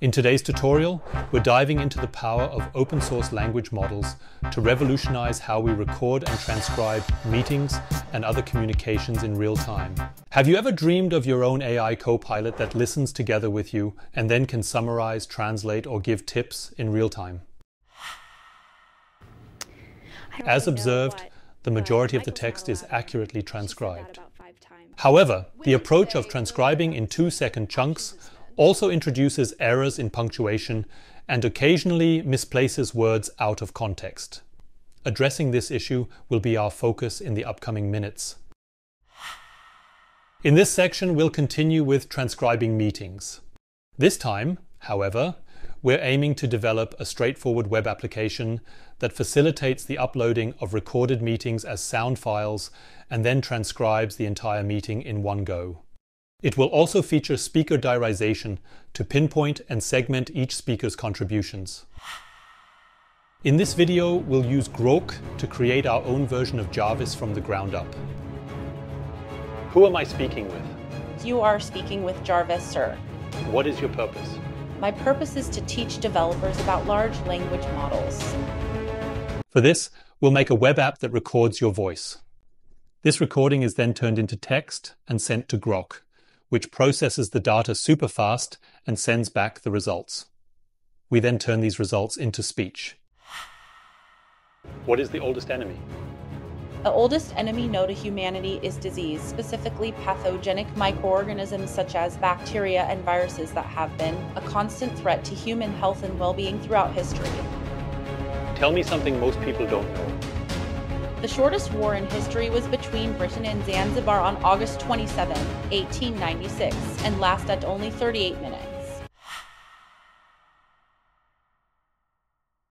In today's tutorial, we're diving into the power of open source language models to revolutionize how we record and transcribe meetings and other communications in real time. Have you ever dreamed of your own AI co-pilot that listens together with you and then can summarize, translate, or give tips in real time? As observed, the majority of the text is accurately transcribed. However, the approach of transcribing in two-second chunks also introduces errors in punctuation and occasionally misplaces words out of context. Addressing this issue will be our focus in the upcoming minutes. In this section, we'll continue with transcribing meetings. This time, however, we're aiming to develop a straightforward web application that facilitates the uploading of recorded meetings as sound files and then transcribes the entire meeting in one go. It will also feature speaker diarization to pinpoint and segment each speaker's contributions. In this video, we'll use Groq to create our own version of Jarvis from the ground up. Who am I speaking with? You are speaking with Jarvis, sir. What is your purpose? My purpose is to teach developers about large language models. For this, we'll make a web app that records your voice. This recording is then turned into text and sent to Groq which processes the data super fast and sends back the results. We then turn these results into speech. What is the oldest enemy? The oldest enemy known to humanity is disease, specifically pathogenic microorganisms such as bacteria and viruses that have been a constant threat to human health and well being throughout history. Tell me something most people don't know. The shortest war in history was between Britain and Zanzibar on August 27, 1896, and lasted only 38 minutes.